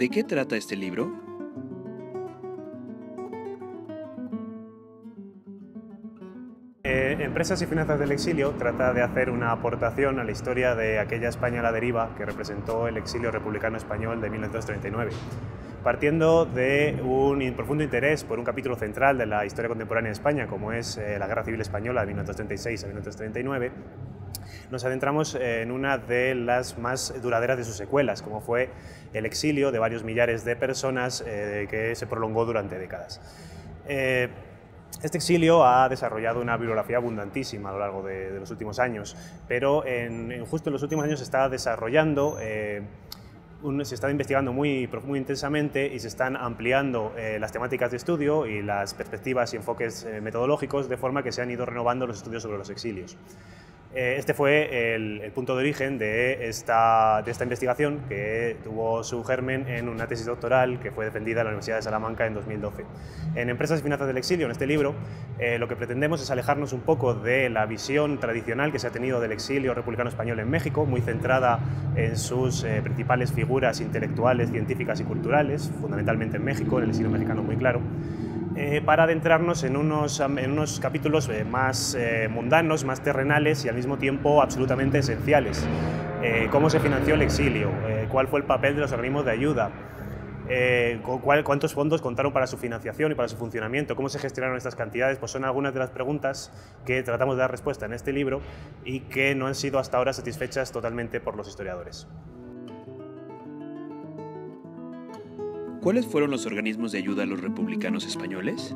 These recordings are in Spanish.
¿De qué trata este libro? Eh, Empresas y Finanzas del Exilio trata de hacer una aportación a la historia de aquella España a la deriva que representó el exilio republicano español de 1939 partiendo de un profundo interés por un capítulo central de la historia contemporánea de España, como es eh, la Guerra Civil Española de 1936 a 1939, nos adentramos en una de las más duraderas de sus secuelas, como fue el exilio de varios millares de personas eh, que se prolongó durante décadas. Eh, este exilio ha desarrollado una bibliografía abundantísima a lo largo de, los últimos años, pero en, justo en los últimos años se está desarrollando se está investigando muy, intensamente y se están ampliando eh, las temáticas de estudio y las perspectivas y enfoques eh, metodológicos de forma que se han ido renovando los estudios sobre los exilios. Eh, este fue el, punto de origen de esta, investigación que tuvo su germen en una tesis doctoral que fue defendida en la Universidad de Salamanca en 2012. En Empresas y Finanzas del Exilio, en este libro, eh, lo que pretendemos es alejarnos un poco de la visión tradicional que se ha tenido del exilio republicano español en México, muy centrada en sus eh, principales figuras intelectuales, científicas y culturales, fundamentalmente en México, en el exilio mexicano muy claro, eh, para adentrarnos en unos, en unos capítulos eh, más eh, mundanos, más terrenales y al mismo tiempo absolutamente esenciales. ¿Cómo se financió el exilio? ¿Cuál fue el papel de los organismos de ayuda? ¿Cuántos fondos contaron para su financiación y para su funcionamiento? ¿Cómo se gestionaron estas cantidades? Pues son algunas de las preguntas que tratamos de dar respuesta en este libro y que no han sido hasta ahora satisfechas totalmente por los historiadores. ¿Cuáles fueron los organismos de ayuda a los republicanos españoles?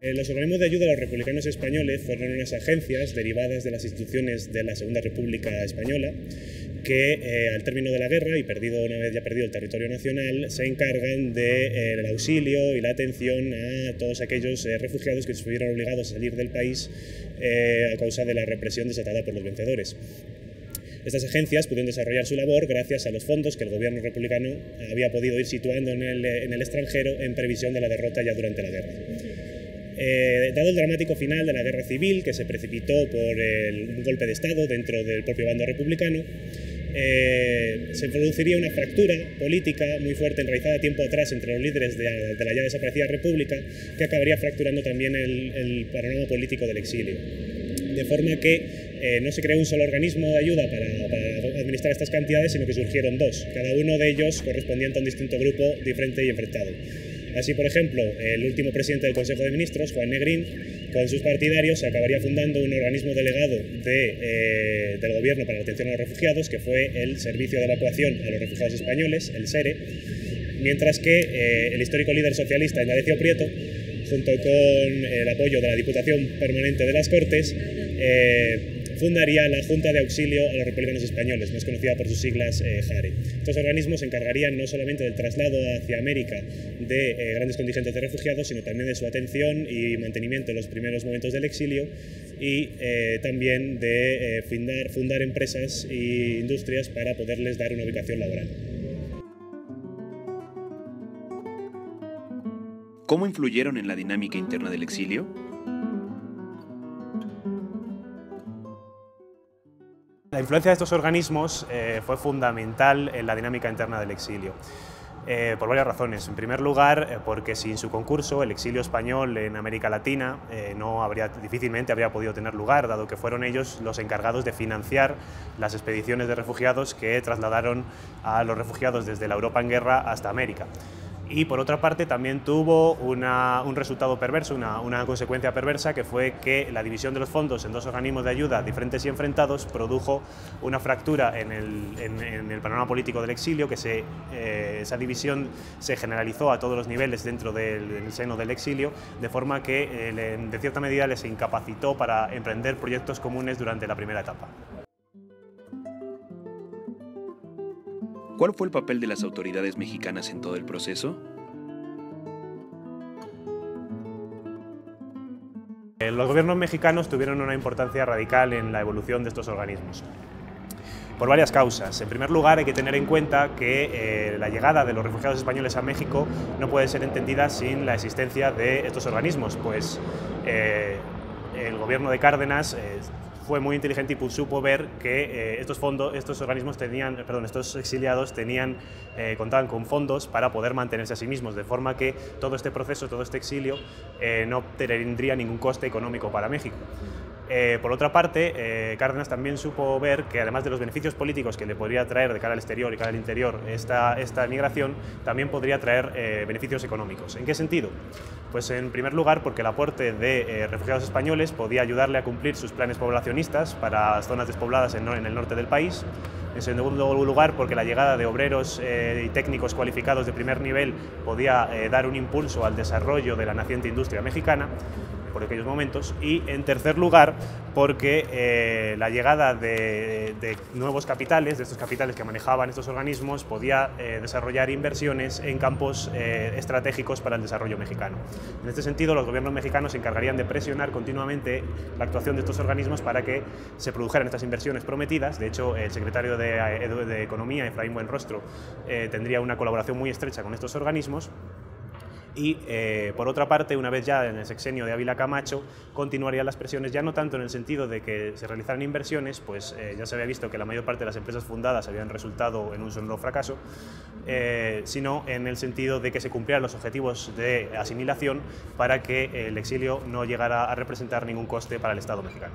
Eh, los organismos de ayuda a los republicanos españoles fueron unas agencias derivadas de las instituciones de la Segunda República Española que eh, al término de la guerra y perdido una vez ya perdido el territorio nacional se encargan del de, auxilio y la atención a todos aquellos eh, refugiados que se vieron obligados a salir del país a causa de la represión desatada por los vencedores. Estas agencias pudieron desarrollar su labor gracias a los fondos que el gobierno republicano había podido ir situando en el, extranjero en previsión de la derrota ya durante la guerra. Eh, dado el dramático final de la guerra civil, que se precipitó por un golpe de Estado dentro del propio bando republicano, eh, se produciría una fractura política muy fuerte, enraizada tiempo atrás entre los líderes de, la ya desaparecida república, que acabaría fracturando también el panorama político del exilio de forma que eh, no se creó un solo organismo de ayuda para, administrar estas cantidades, sino que surgieron dos, cada uno de ellos correspondiente a un distinto grupo diferente y enfrentado. Así, por ejemplo, el último presidente del Consejo de Ministros, Juan Negrín, con sus partidarios acabaría fundando un organismo delegado eh, del Gobierno para la atención a los refugiados, que fue el Servicio de Evacuación a los Refugiados Españoles, el SERE, mientras que eh, el histórico líder socialista Ignacio Prieto junto con el apoyo de la Diputación Permanente de las Cortes, eh, fundaría la Junta de Auxilio a los Republicanos Españoles, más conocida por sus siglas eh, JARE. Estos organismos se encargarían no solamente del traslado hacia América de eh, grandes contingentes de refugiados, sino también de su atención y mantenimiento en los primeros momentos del exilio y también de fundar, fundar empresas e industrias para poderles dar una ubicación laboral. ¿Cómo influyeron en la dinámica interna del exilio? La influencia de estos organismos eh, fue fundamental en la dinámica interna del exilio. Eh, por varias razones. En primer lugar, eh, porque sin su concurso el exilio español en América Latina no habría, difícilmente habría podido tener lugar, dado que fueron ellos los encargados de financiar las expediciones de refugiados que trasladaron a los refugiados desde la Europa en guerra hasta América y por otra parte también tuvo un resultado perverso, una, consecuencia perversa, que fue que la división de los fondos en dos organismos de ayuda diferentes y enfrentados produjo una fractura en el, panorama político del exilio, que eh, esa división se generalizó a todos los niveles dentro del, seno del exilio, de forma que eh, de cierta medida les incapacitó para emprender proyectos comunes durante la primera etapa. ¿Cuál fue el papel de las autoridades mexicanas en todo el proceso? Eh, los gobiernos mexicanos tuvieron una importancia radical en la evolución de estos organismos por varias causas. En primer lugar, hay que tener en cuenta que eh, la llegada de los refugiados españoles a México no puede ser entendida sin la existencia de estos organismos, pues eh, el gobierno de Cárdenas fue muy inteligente y supo ver que eh, estos fondos, estos organismos tenían, perdón, estos exiliados tenían, eh, contaban con fondos para poder mantenerse a sí mismos, de forma que todo este proceso, todo este exilio, eh, no tendría ningún coste económico para México. Eh, por otra parte, eh, Cárdenas también supo ver que además de los beneficios políticos que le podría traer de cara al exterior y cara al interior esta, esta migración, también podría traer eh, beneficios económicos. ¿En qué sentido? Pues en primer lugar porque el aporte de refugiados españoles podía ayudarle a cumplir sus planes poblacionistas para zonas despobladas en, en el norte del país. En segundo lugar, porque la llegada de obreros y técnicos cualificados de primer nivel podía dar un impulso al desarrollo de la naciente industria mexicana por aquellos momentos, y en tercer lugar porque eh, la llegada de, nuevos capitales, de estos capitales que manejaban estos organismos, podía eh, desarrollar inversiones en campos eh, estratégicos para el desarrollo mexicano. En este sentido, los gobiernos mexicanos se encargarían de presionar continuamente la actuación de estos organismos para que se produjeran estas inversiones prometidas. De hecho, el secretario de, de Economía, Efraín Buenrostro, tendría una colaboración muy estrecha con estos organismos y eh, por otra parte, una vez ya en el sexenio de Ávila Camacho, continuarían las presiones ya no tanto en el sentido de que se realizaran inversiones, pues eh, ya se había visto que la mayor parte de las empresas fundadas habían resultado en un solo fracaso, eh, sino en el sentido de que se cumplieran los objetivos de asimilación para que el exilio no llegara a representar ningún coste para el Estado mexicano.